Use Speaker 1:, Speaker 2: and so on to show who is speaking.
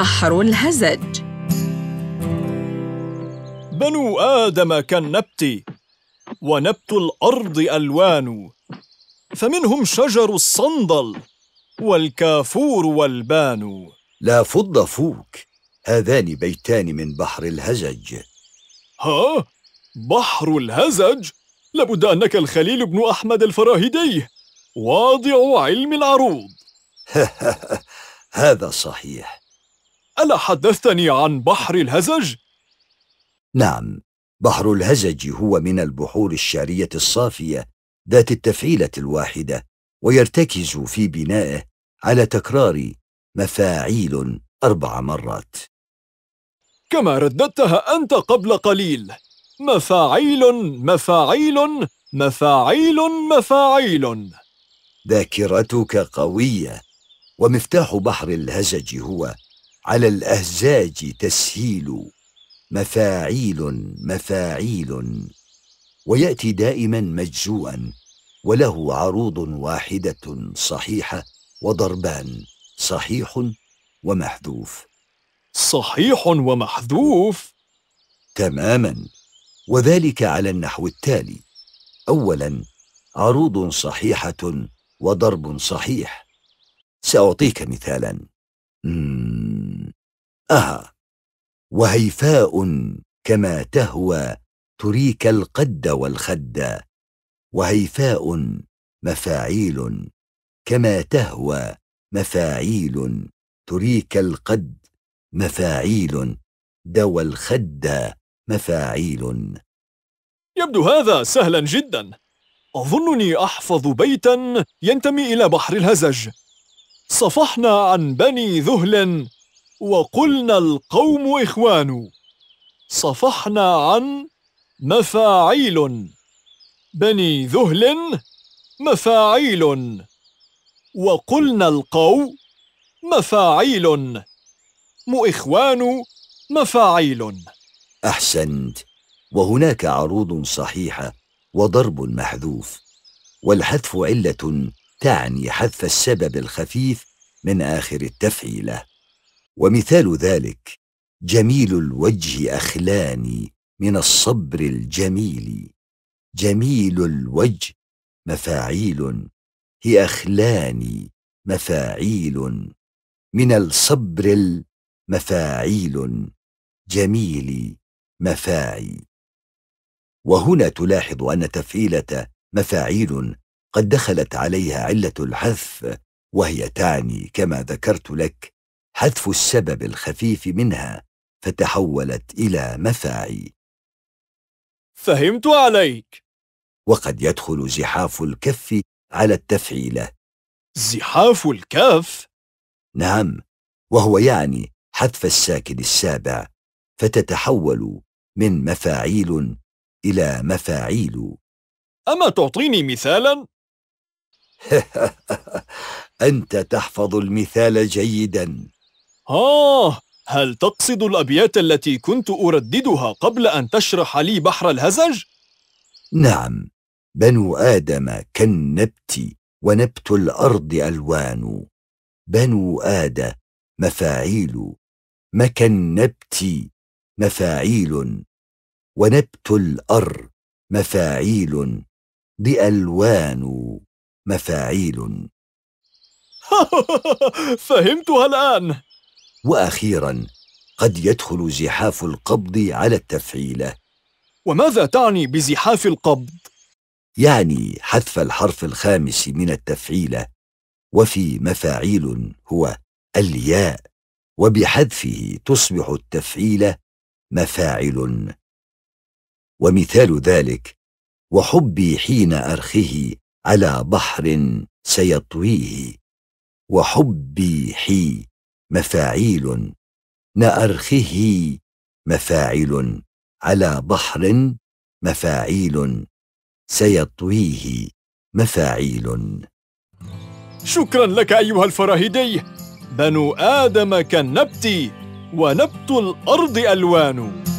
Speaker 1: بحر الهزج.
Speaker 2: بنو آدم كالنبت ونبت الأرض ألوان فمنهم شجر الصندل والكافور والبان.
Speaker 3: لا فض فوك هذان بيتان من بحر الهزج.
Speaker 2: ها؟ بحر الهزج؟ لابد أنك الخليل بن أحمد الفراهيدي واضع علم العروض.
Speaker 3: هذا صحيح.
Speaker 2: ألا حدثتني عن بحر الهزج؟
Speaker 3: نعم بحر الهزج هو من البحور الشعرية الصافية ذات التفعيلة الواحدة ويرتكز في بنائه على تكرار مفاعيل أربع مرات.
Speaker 2: كما رددتها أنت قبل قليل. مفاعيل مفاعيل مفاعيل مفاعيل.
Speaker 3: ذاكرتك قوية ومفتاح بحر الهزج هو على الأهزاج تسهيل مفاعيل مفاعيل. ويأتي دائما مجزوءا وله عروض واحدة صحيحة وضربان صحيح ومحذوف.
Speaker 2: صحيح ومحذوف.
Speaker 3: تماما. وذلك على النحو التالي. اولا عروض صحيحة وضرب صحيح. سأعطيك مثالا. أها. وهيفاء كما تهوى تريك القد والخد. وهيفاء مفاعيل كما تهوى مفاعيل تريك القد مفاعيل. دوى الخد مفاعيل.
Speaker 2: يبدو هذا سهلا جدا. أظنني أحفظ بيتا ينتمي إلى بحر الهزج. صفحنا عن بني ذهل وقلنا القوم إخوان. صفحنا عن مفاعيل. بني ذهل مفاعيل. وقلنا القو مفاعيل. مؤخوان مفاعيل.
Speaker 3: أحسنت. وهناك عروض صحيحة وضرب محذوف. والحذف علة تعني حذف السبب الخفيف من آخر التفعيلة. ومثال ذلك جميل الوجه أخلاني من الصبر الجميل. جميل الوجه مفاعيل هي أخلاني مفاعيل. من الصبر المفاعيل جميل مفاعي. وهنا تلاحظ أن تفعيلة مفاعيل قد دخلت عليها علة الحذف وهي تعني كما ذكرت لك حذف السبب الخفيف منها فتحولت إلى مفاعي
Speaker 2: فهمت عليك
Speaker 3: وقد يدخل زحاف الكف على التفعيلة
Speaker 2: زحاف الكف؟
Speaker 3: نعم وهو يعني حذف الساكن السابع فتتحول من مفاعيل إلى مفاعيل
Speaker 2: أما تعطيني مثالا؟
Speaker 3: أنت تحفظ المثال جيدا.
Speaker 2: آه هل تقصد الأبيات التي كنت أرددها قبل أن تشرح لي بحر الهزج؟
Speaker 3: نعم بنو آدم كالنبت ونبت الأرض ألوان. بنو آد مفاعيل مكالنبت مفاعيل ونبت الأر مفاعيل بألوان. مفاعيل.
Speaker 2: فهمتها الآن.
Speaker 3: وأخيرا قد يدخل زحاف القبض على التفعيلة
Speaker 2: وماذا تعني بزحاف القبض؟
Speaker 3: يعني حذف الحرف الخامس من التفعيلة وفي مفاعيل هو الياء. وبحذفه تصبح التفعيلة مفاعل. ومثال ذلك وحبي حين أرخه على بحر سيطويه وحبي حي مفاعيل نأرخه مفاعل على بحر مفاعيل سيطويه مفاعيل.
Speaker 2: شكرا لك أيها الفراهيدي. بنو آدم كالنبت ونبت الأرض ألوان.